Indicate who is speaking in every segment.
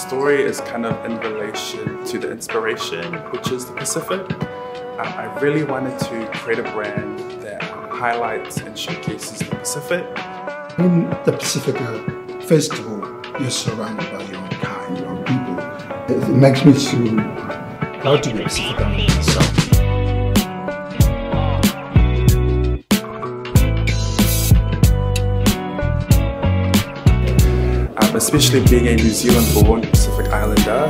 Speaker 1: story is kind of in relation to the inspiration, which is the Pacific. Um, I really wanted to create a brand that highlights and showcases the Pacific.
Speaker 2: In the Pasifika Festival, you're surrounded by your own kind, your own people. It makes me to be Pasifika myself.
Speaker 1: Especially being a New Zealand-born Pacific Islander.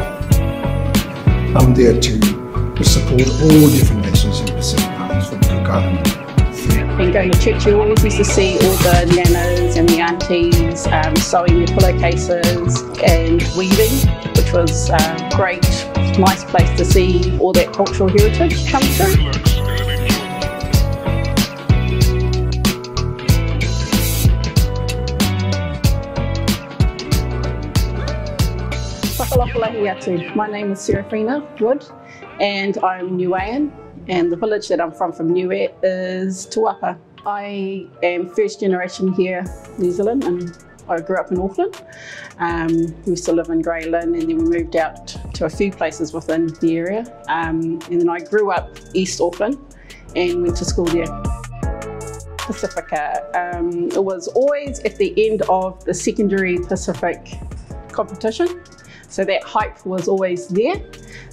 Speaker 2: I'm there to, to support all different nations in Pacific Islands from Cook Island.
Speaker 3: Been going to church, you always used to see all the nanas and the aunties um, sewing their pillowcases and weaving, which was a great, nice place to see all that cultural heritage come through. Fakaalofa lahi atu. My name is Seraphina Wood and I'm Niuean and the village that I'm from from Niue is Tuapa. I am first generation here, New Zealand, and I grew up in Auckland. Um, we used to live in Grey Lynn and then we moved out to a few places within the area. Um, and then I grew up East Auckland and went to school there. Pasifika. Um, it was always at the end of the secondary Pacific competition. So that hype was always there,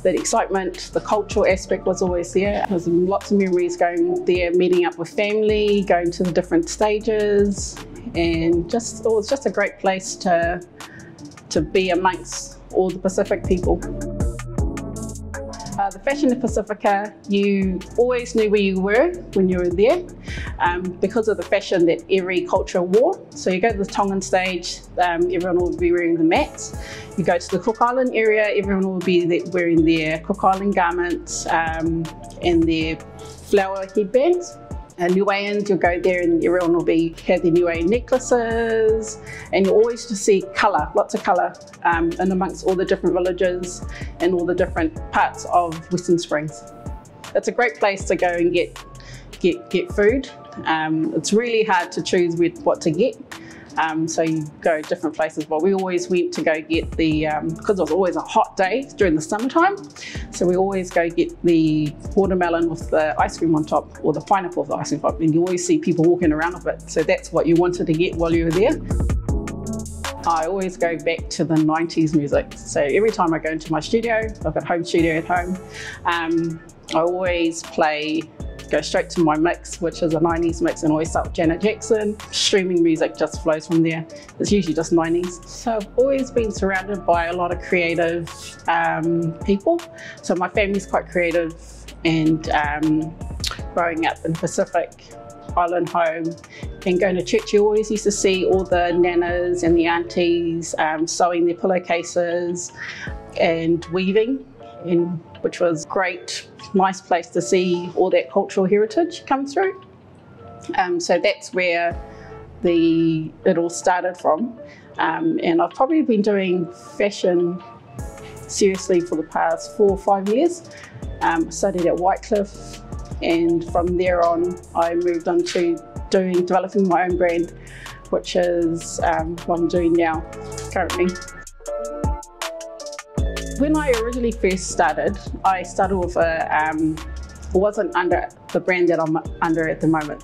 Speaker 3: that excitement, the cultural aspect was always there. There was lots of memories going there, meeting up with family, going to the different stages, and just it was just a great place to to be amongst all the Pacific people. Uh, the Fashion of Pasifika, you always knew where you were when you were there um, because of the fashion that every culture wore. So you go to the Tongan stage, um, everyone will be wearing the mats. You go to the Cook Island area, everyone will be wearing their Cook Island garments um, and their flower headbands and Niueans, you'll go there and everyone will be have their Niuean necklaces and you'll always just see colour, lots of colour um, in amongst all the different villages and all the different parts of Western Springs. It's a great place to go and get get get food. Um, it's really hard to choose with what to get. Um, so you go different places, but we always went to go get the, because um, it was always a hot day during the summertime, so we always go get the watermelon with the ice cream on top, or the pineapple with the ice cream on top, and you always see people walking around with it. So that's what you wanted to get while you were there. I always go back to the 90s music. So every time I go into my studio, I've got home studio at home, um, I always play go straight to my mix, which is a 90s mix and always with Janet Jackson. Streaming music just flows from there. It's usually just 90s. So I've always been surrounded by a lot of creative um, people. So my family's quite creative and um, growing up in Pacific, Island home and going to church, you always used to see all the nanas and the aunties um, sewing their pillowcases and weaving, and, which was great nice place to see all that cultural heritage come through. Um, so that's where the it all started from. Um, and I've probably been doing fashion seriously for the past four or five years. Um, studied at Whitecliffe and from there on I moved on to doing developing my own brand which is um, what I'm doing now currently. When I originally first started, I started with a, um, wasn't under the brand that I'm under at the moment.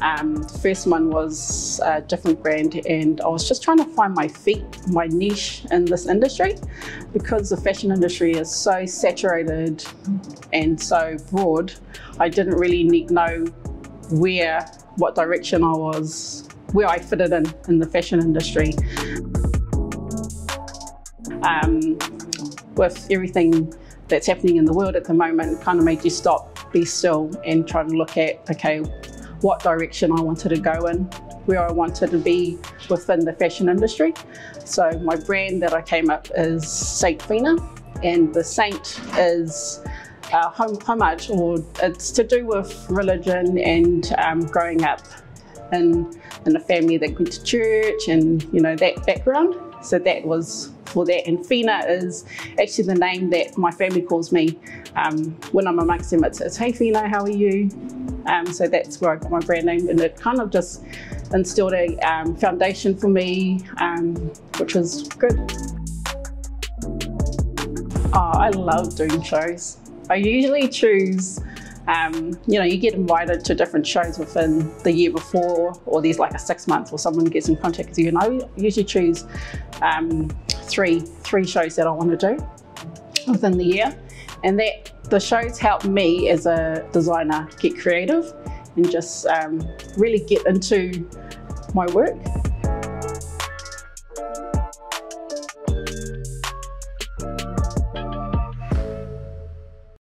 Speaker 3: Um, first one was a different brand and I was just trying to find my feet, my niche in this industry because the fashion industry is so saturated and so broad, I didn't really need, know where, what direction I was, where I fitted in in the fashion industry. Um, with everything that's happening in the world at the moment, kind of made you stop, be still, and try to look at, okay, what direction I wanted to go in, where I wanted to be within the fashion industry. So my brand that I came up is Saint Fina, and the saint is uh, homage, or it's to do with religion and um, growing up in, in a family that went to church and you know that background. So that was for that. And Fina is actually the name that my family calls me um, when I'm amongst them. It's, it's, hey Fina, how are you? Um, so that's where I got my brand name and it kind of just instilled a um, foundation for me, um, which was good. Oh, I love doing shows. I usually choose, um, you know, you get invited to different shows within the year before, or there's like a six months, or someone gets in contact with you, and I usually choose um, three three shows that I want to do within the year, and that the shows help me as a designer get creative and just um, really get into my work.